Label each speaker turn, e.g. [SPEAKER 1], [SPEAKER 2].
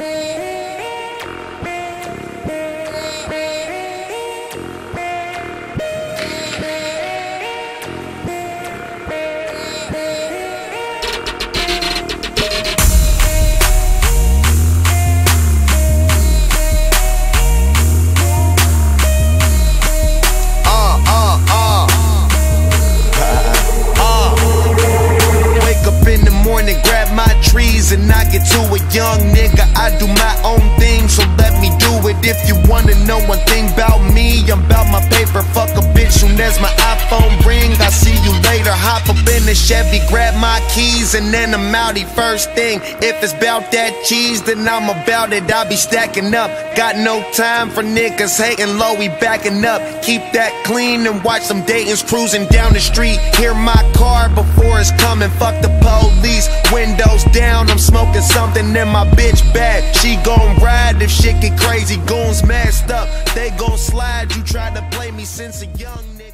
[SPEAKER 1] Uh, morning, grab my trees, and I get to a young nigga. I do my own thing, so let me do it. If you wanna know one thing about me, I'm about my paper. Fuck a bitch soon as my iPhone ring. I see you later. Hop up in the Chevy, grab my keys, and then I'm outie first thing. If it's about that cheese, then I'm about it. I be stacking up. Got no time for niggas hating low, we backing up. Keep that clean and watch some Dayton's cruising down the street. Hear my car before it's coming. Fuck the Windows down, I'm smoking something in my bitch bag. She gon' ride if shit get crazy. Goons messed up, they gon' slide. You tried to play me since a young nigga.